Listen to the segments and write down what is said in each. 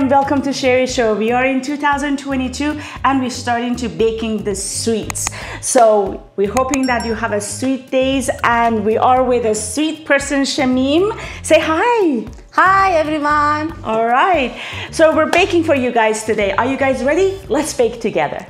and welcome to Sherry Show. We are in 2022 and we're starting to baking the sweets. So we're hoping that you have a sweet days and we are with a sweet person, Shamim. Say hi. Hi everyone. All right. So we're baking for you guys today. Are you guys ready? Let's bake together.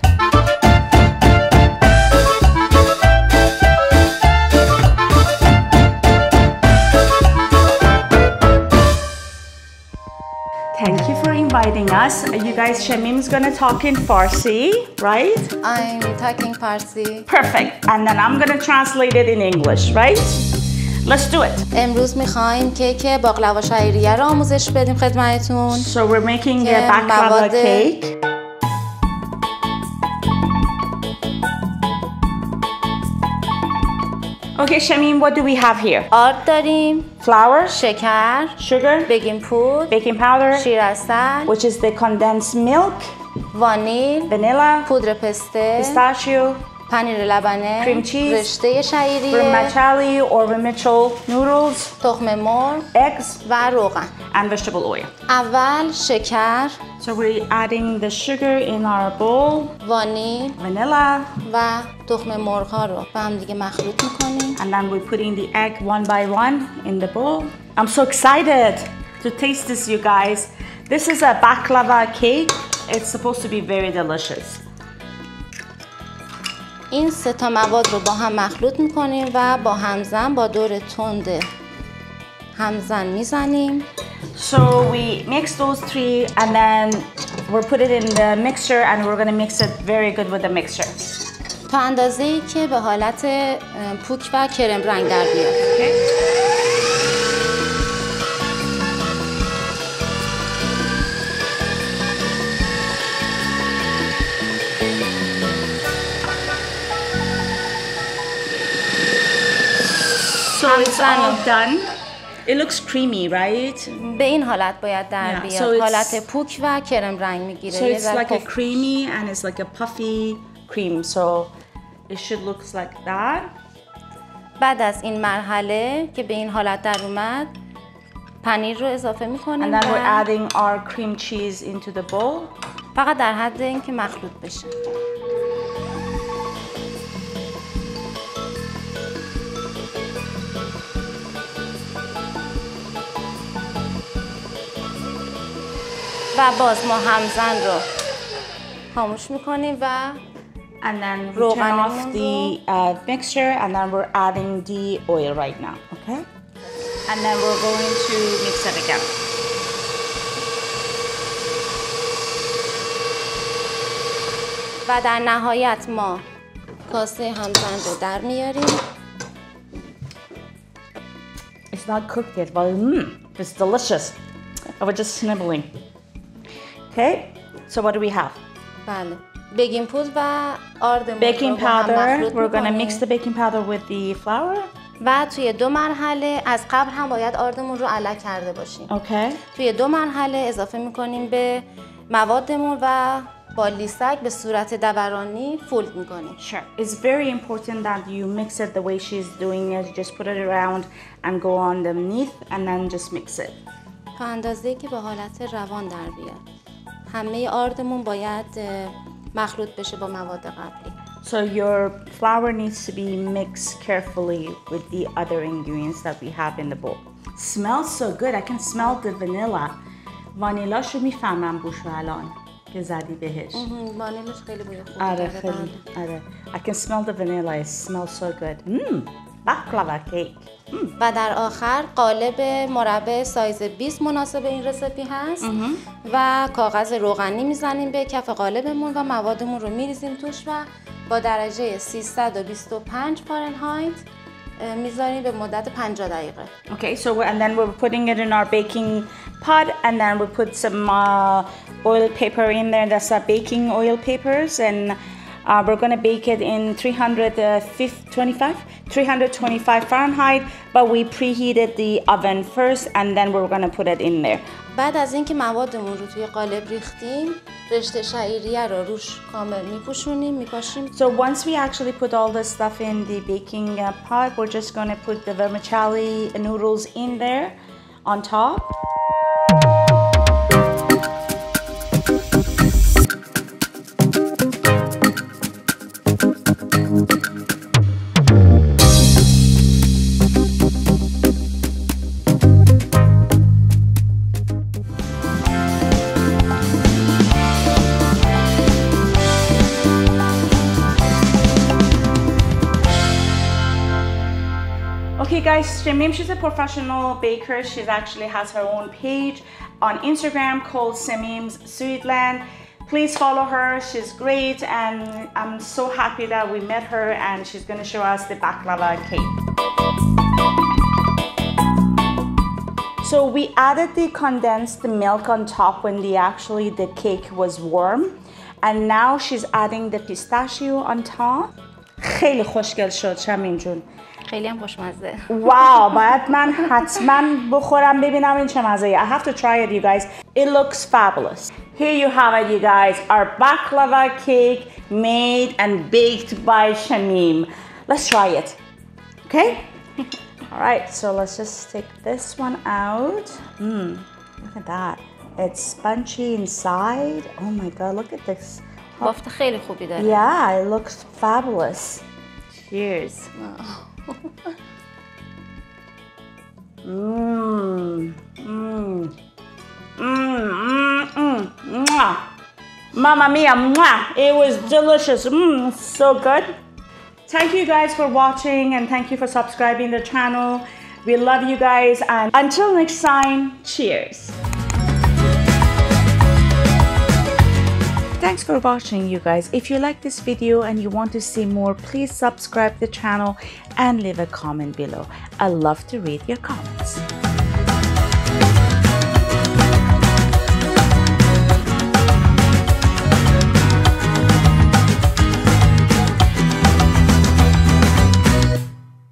inviting us. You guys, Shamim's gonna talk in Farsi, right? I'm talking Farsi. Perfect. And then I'm gonna translate it in English, right? Let's do it. امروز میخوایم کیک باقلوا شعیریه رو آموزش بدیم خدمتتون. So we're making a که baklava مواد- cake. Okay, Shamim, what do we have here? آرد داریم، Flour, شکر، sugar, بیکینگ پودر، baking powder, شیر اصل، which is the condensed milk, وانیل، vanilla, پودر پسته، pistachio, پنیر لبنه، Cream cheese، رشته شعیریه، vermicelli or vermicelli noodles, تخم مرغ eggs, و روغن. and vegetable oil. اول شکر، So we're adding the sugar in our bowl, وانیل vanilla, و تخم مرغ ها رو به هم دیگه مخلوط می‌کنیم. and then we're putting the egg one by one in the bowl. I'm so excited to taste this, you guys. This is a baklava cake. It's supposed to be very delicious. این سه تا مواد رو با هم مخلوط می‌کنیم و با همزن با دور تند همزن می‌زنیم So we mix those three and then we'll put it in the mixer and we're gonna mix it very good with the mixer. تا اندازه ای که به حالت پوک و کرم رنگ در بیاد Okay. It's all done. It looks creamy, right? به این حالت باید در Yeah, بیاد so حالت پوک و کرم رنگ می‌گیره So it's like a پف- creamy and it's like a puffy cream. So it should look like that. بعد از این مرحله که به این حالت در اومد پنیر رو اضافه And می‌کنیم then we're adding our cream cheese into the bowl. فقط در حد اینکه مخلوط بشه و باز ما همزن رو خاموش می‌کنیم و And then we turn off the uh, mixture and then we're adding the oil right now, okay? And then we're going to mix it again. و در نهایت ما کاسه همزن رو در میاریم It's not cooked yet, but mm, it's delicious. I was just snibbling. Okay, so what do we have? بله بیکینگ پودر و آرد Baking powder. We're gonna می‌کنیم. mix the baking powder with the flour. و توی دو مرحله از قبل هم باید آردمون رو علک کرده باشیم Okay. توی دو مرحله اضافه می‌کنیم به موادمون و با لیسک به صورت دورانی فولد می‌کنیم Sure. It's very important that you mix it the way she's doing it. Just put it around and go on underneath and then just mix it. تا اندازه که به حالت روان در بیاد همه آردمون باید مخلوط بشه با مواد قبلی So your flour needs to be mixed carefully with the other ingredients that we have in the bowl. Smells so good. I can smell the vanilla. وانیلا شو می‌فهمم بوشو الان که زدی بهش. مهم، وانیلش خیلی بوی خوبی آره خیلی بله. آره. I can smell the vanilla. It smells so good. Mmm. baklava cake. و در آخر قالب مربع سایز 20 مناسب این رسیپی هست و کاغذ روغنی می‌زنیم به کف قالبمون و موادمون رو میریزیم توش و با درجه 325 فارنهایت می‌ذاریم به مدت 50 دقیقه Okay, so and then we're putting it in our baking pot, and then we put some uh, oil paper in there. That's our baking oil papers, and uh, we're gonna bake it in 325, 325 Fahrenheit. But we preheated the oven first, and then we're gonna put it in there. بعد از اینکه موادمون رو توی قالب ریختیم رشته شعیریه رو روش کامل میپوشونیم میپاشیم So once we actually put all the stuff in the baking uh, pot, we're just gonna put the vermicelli noodles in there on top. Okay guys, Shamim, she's a professional baker. She actually has her own page on Instagram called Samim's Sweetland. Please follow her. She's great and I'm so happy that we met her and she's gonna show us the baklava cake. So we added the condensed milk on top when the actually the cake was warm and now she's adding the pistachio on top. خیلی خوشگل شد شمین جون خیلی هم خوشمزه واو باید من حتما بخورم ببینم این چه مزه I have to try it you guys it looks fabulous here you have it you guys our baklava cake made and baked by Shamim let's try it okay all right so let's just take this one out mm, look at that it's spongy inside oh my god look at this بافت خیلی خوبی داره yeah it looks fabulous cheers Mmm. Mmm. Mmm. Mmm. Mwah. Mamma mia. Mwah. It was delicious. Mmm. So good. Thank you guys for watching and thank you for subscribing the channel. We love you guys and until next time, cheers. Thanks for watching you guys. If you like this video and you want to see more, please subscribe the channel and leave a comment below. I love to read your comments.